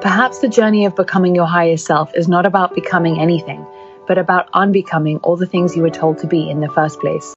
Perhaps the journey of becoming your higher self is not about becoming anything, but about unbecoming all the things you were told to be in the first place.